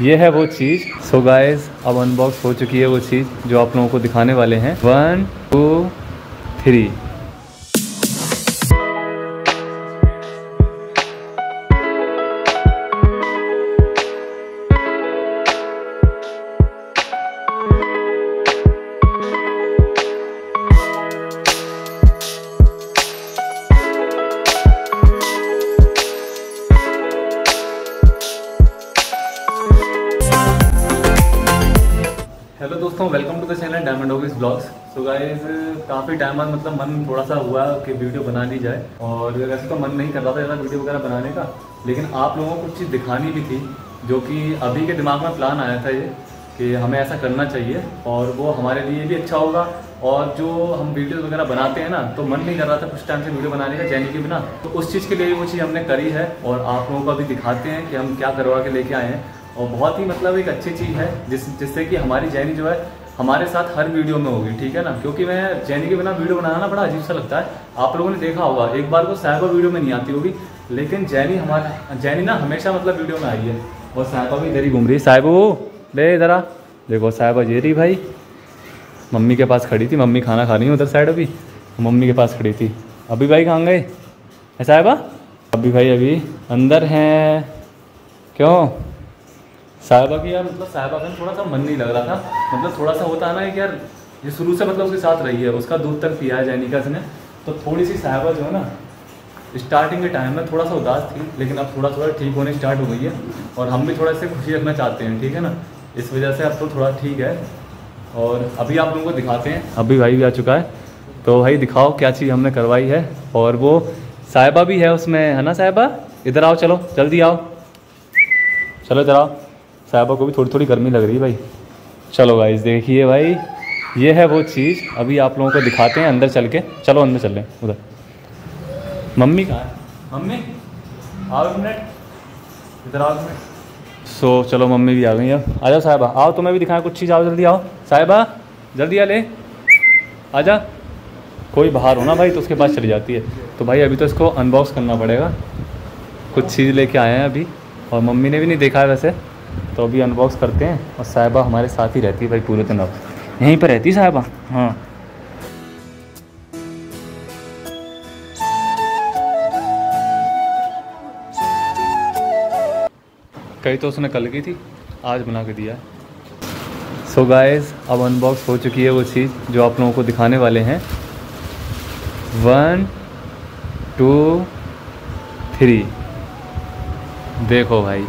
ये है वो चीज़। सो गाइस अब अनबॉक्स हो चुकी है वो चीज़ जो आप लोगों को दिखाने वाले हैं। वन टू थ्री दोस्तों welcome to the channel Diamond Office Blogs so guys काफ़ी टाइम बाद मतलब मन थोड़ा सा हुआ कि वीडियो बना ली जाए। और वैसे तो मन नहीं कर रहा था ज़्यादा वीडियो वगैरह बनाने का, लेकिन आप लोगों को कुछ चीज़ दिखानी भी थी, जो कि अभी के दिमाग में प्लान आया था ये, कि हमें ऐसा करना चाहिए। और वो हमारे लिए भी अच्छा होगा। और जो हम वीडियो वगैरह बनाते हैं ना तो मन नहीं कर रहा था कुछ टाइम से वीडियो बनाने का चैनल के बिना। तो उस चीज़ के लिए वो चीज़ हमने करी है, और आप लोगों को अभी दिखाते हैं कि हम क्या करवा के लेके आए हैं। और बहुत ही मतलब एक अच्छी चीज़ है, जिस, जिससे कि हमारी जैनी जो है, हमारे साथ हर वीडियो में होगी, ठीक है ना? क्योंकि मैं जैनी के बिना वीडियो बनाना बड़ा अजीब सा लगता है। आप लोगों ने देखा होगा, एक बार वो साहिबा वीडियो में नहीं आती होगी, लेकिन जैनी हमारा, जैनी ना हमेशा मतलब वीडियो में आई है। और साहिबा भी इधर ही घूम रही है। साहिबो ले ज़रा देखो साहिबा ये रही भाई। मम्मी के पास खड़ी थी, मम्मी खाना खा रही है उधर साइड अभी। मम्मी के पास खड़ी थी। अभी भाई कहाँ गए? है साहिबा अभी भाई अभी अंदर हैं। क्यों? साहिबा की यार मतलब साहिबा का थोड़ा सा मन नहीं लग रहा था। मतलब थोड़ा सा होता है ना कि यार, ये शुरू से मतलब उसके साथ रही है, उसका दूध तक पिया है जैनिका ने तो थोड़ी सी साहिबा जो है ना स्टार्टिंग के टाइम में थोड़ा सा उदास थी, लेकिन अब थोड़ा थोड़ा ठीक होने स्टार्ट हो गई है। और हम भी थोड़ा से खुशी रखना चाहते हैं, ठीक है ना? इस वजह से अब तो थोड़ा ठीक है। और अभी आप लोगों को दिखाते हैं। अभी भाई भी आ चुका है। तो भाई दिखाओ क्या चीज़ हमने करवाई है। और वो साहिबा भी है उसमें, है ना साहिबा? इधर आओ, चलो, जल्दी आओ। चलो इधर आओ। साहिबा को भी थोड़ी थोड़ी गर्मी लग रही है भाई। चलो गाइस देखिए भाई ये है वो चीज़ अभी आप लोगों को दिखाते हैं अंदर चल के चलो अंदर चल रहे हैं उधर। मम्मी कहाँ है? मम्मी आओ मिनट। इधर आओ मिनट। सो चलो मम्मी भी आ गई अब आ जाओ साहिबा आओ तुम्हें भी दिखाएँ कुछ चीज़ आओ जल्दी आओ। साहिबा जल्दी आ ले। आ जा कोई बाहर हो ना भाई तो उसके पास चली जाती है। तो भाई अभी तो इसको अनबॉक्स करना पड़ेगा। कुछ चीज़ लेके आए हैं अभी और मम्मी ने भी नहीं देखा है वैसे। तो अभी अनबॉक्स करते हैं और साहिबा हमारे साथ ही रहती है भाई पूरे दिन अब। यहीं पर रहती साहिबा? हाँ। कही तो उसने कल की थी, आज बना के दिया सो so गाइस अब अनबॉक्स हो चुकी है वो चीज़ जो आप लोगों को दिखाने वाले हैं। वन टू थ्री देखो भाई।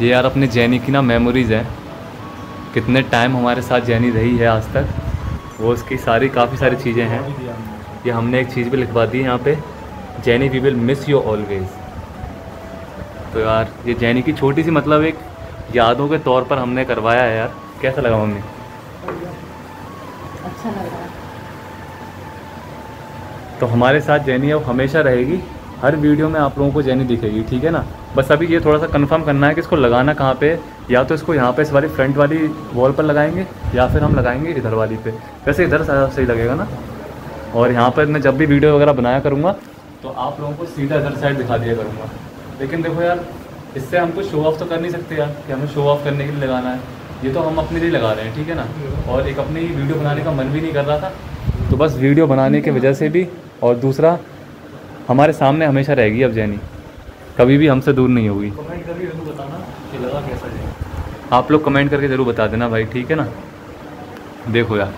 ये यार अपने जैनी की ना मेमोरीज़ है। कितने टाइम हमारे साथ जैनी रही है आज तक। वो उसकी सारी काफ़ी सारी चीज़ें हैं। ये हमने एक चीज़ भी लिखवा दी है यहाँ पे Jenny we will miss you always तो यार ये जैनी की छोटी सी मतलब एक यादों के तौर पर हमने करवाया है यार। कैसा लगा मम्मी? अच्छा लग। तो हमारे साथ जैनी अब हमेशा रहेगी। हर वीडियो में आप लोगों को जैनी दिखेगी, ठीक है ना? बस अभी ये थोड़ा सा कंफर्म करना है कि इसको लगाना कहाँ पे या तो इसको यहाँ पे इस वाली फ्रंट वाली वॉल पर लगाएँगे, या फिर हम लगाएँगे इधर वाली पे। वैसे इधर सही लगेगा ना? और यहाँ पर मैं जब भी वीडियो वगैरह बनाया करूँगा तो आप लोगों को सीधा इधर साइड दिखा दिया करूँगा। लेकिन देखो यार, इससे हमको शो ऑफ़ तो कर नहीं सकते यार, कि हमें शो ऑफ़ करने के लिए लगाना है। ये तो हम अपने लिए लगा रहे हैं, ठीक है ना? और एक अपनी वीडियो बनाने का मन भी नहीं कर रहा था। तो बस वीडियो बनाने की वजह से भी, और दूसरा हमारे सामने हमेशा रहेगी अब जैनी। कभी भी हमसे दूर नहीं होगी। कमेंट करके ज़रूर बताना कि लगा कैसा आप लोग कमेंट करके ज़रूर बता देना भाई ठीक है ना? देखो यार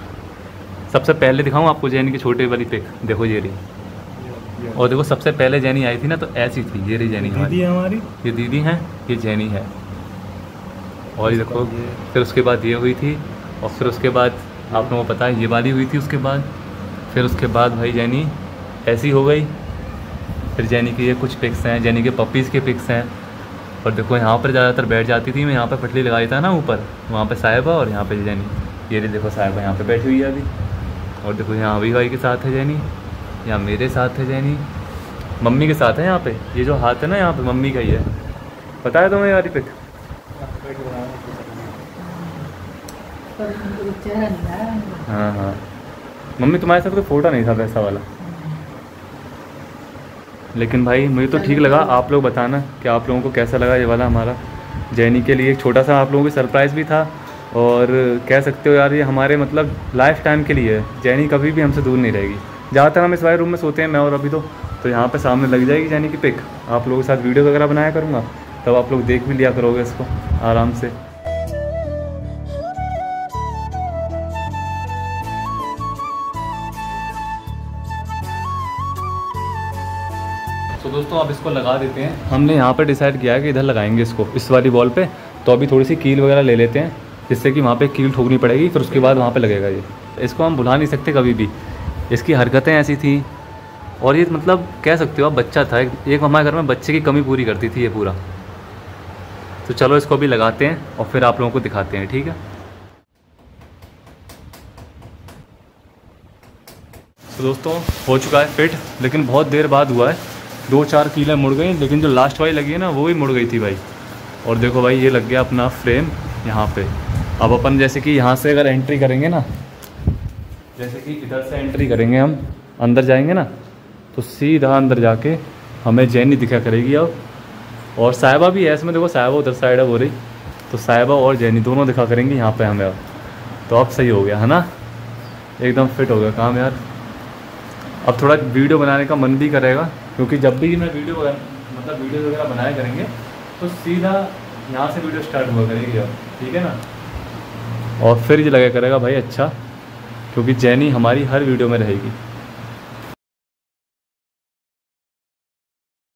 सबसे पहले दिखाऊँ आपको जैनी की छोटी वाली पिक देखो ये रही और देखो सबसे पहले जैनी आई थी ना तो ऐसी थी। ये रही जैनी हमारी दीदी हमारी। ये दीदी हैं ये जैनी है। और ये देखो फिर उसके बाद ये हुई थी और फिर उसके बाद आप लोगों को पता है ये वाली हुई थी उसके बाद। फिर उसके बाद भाई जैनी ऐसी हो गई। फिर जैनी की ये कुछ पिक्स हैं जैनी के पपीज़ के पिक्स हैं। और देखो यहाँ पर ज़्यादातर बैठ जाती थी मैं यहाँ पर पटली लगाई था ना ऊपर वहाँ पर साहिबा और यहाँ पे जैनी। ये रही देखो साहिबा यहाँ पर बैठी हुई है अभी। और देखो यहाँ अभी भाई के साथ है जैनी यहाँ मेरे साथ है जैनी। मम्मी के साथ है यहाँ पे? ये जो हाथ है ना यहाँ पे मम्मी का ही है। पता है तुम्हें यार पिक पर हाँ हाँ। मम्मी तुम्हारे साथ कोई फ़ोटो नहीं था वैसा वाला? लेकिन भाई, मुझे तो ठीक लगा आप लोग बताना कि आप लोगों को कैसा लगा ये वाला हमारा। जैनी के लिए एक छोटा सा आप लोगों को सरप्राइज़ भी था और कह सकते हो यार, ये हमारे मतलब लाइफ टाइम के लिए है। जैनी कभी भी हमसे दूर नहीं रहेगी। ज़्यादातर हम इस वाले रूम में सोते हैं, मैं और अभी तो। तो यहाँ पे सामने लग जाएगी जैनी की पिक। आप लोगों के साथ वीडियो वगैरह बनाया करूँगा? तब आप लोग देख भी लिया करोगे इसको, आराम से। दोस्तों, आप इसको लगा देते हैं। हमने यहाँ पर डिसाइड किया है कि इधर लगाएँगे इसको, इस वाली वॉल पे। तो अभी थोड़ी सी कील वगैरह ले लेते हैं, जिससे कि वहाँ पे कील ठोकनी पड़ेगी, फिर उसके बाद वहाँ पे लगेगा ये। इसको हम भुला नहीं सकते कभी भी। इसकी हरकतें ऐसी थी। और ये मतलब कह सकते हो आप, बच्चा था। एक हमारे घर में बच्चे की कमी पूरी करती थी ये पूरा। तो चलो इसको अभी लगाते हैं और फिर आप लोगों को दिखाते हैं, ठीक है? तो दोस्तों, हो चुका है फिट लेकिन बहुत देर बाद हुआ है। दो चार कीलें मुड़ गई, लेकिन जो लास्ट वाली लगी है ना, वो भी मुड़ गई थी भाई। और देखो भाई, ये लग गया अपना फ्रेम यहाँ पे। अब अपन जैसे कि यहाँ से अगर एंट्री करेंगे ना, जैसे कि इधर से एंट्री करेंगे हम, अंदर जाएँगे ना तो सीधा अंदर जाके हमें जैनी दिखा करेगी अब। और साहिबा भी है, इसमें देखो साहिबा उधर साइड है, वो रही। तो साहिबा और जैनी दोनों दिखा करेंगे यहाँ पे हमें अब। तो अब सही हो गया, है ना? एकदम फिट हो गया काम यार। अब थोड़ा वीडियो बनाने का मन भी करेगा। क्योंकि जब भी मैं वीडियो मतलब वीडियो वगैरह बनाया करेंगे तो सीधा यहाँ से वीडियो स्टार्ट हुआ करेगी अब, ठीक है ना? और फिर ये लगा करेगा, भाई अच्छा क्योंकि जैनी हमारी हर वीडियो में रहेगी।